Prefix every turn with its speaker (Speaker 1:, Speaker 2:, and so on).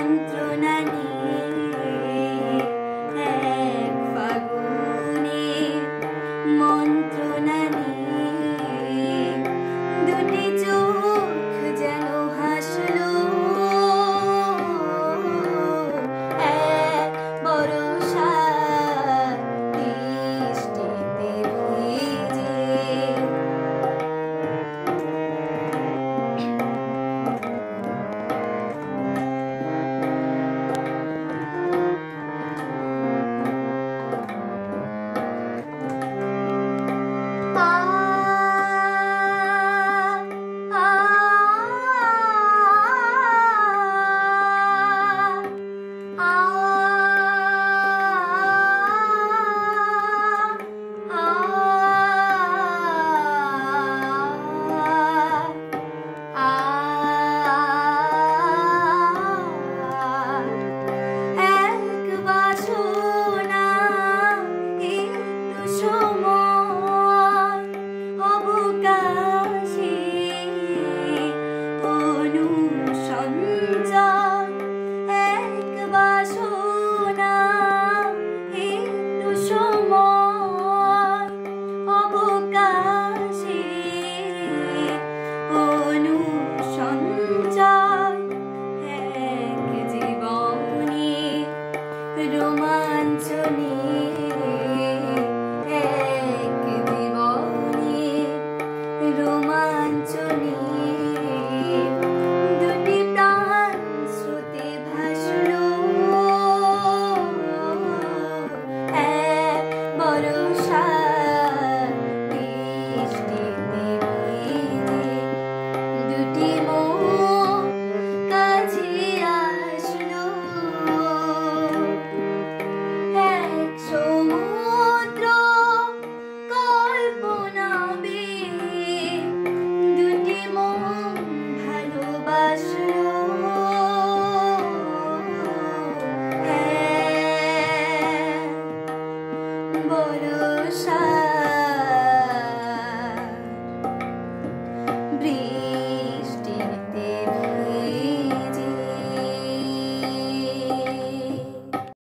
Speaker 1: 本当何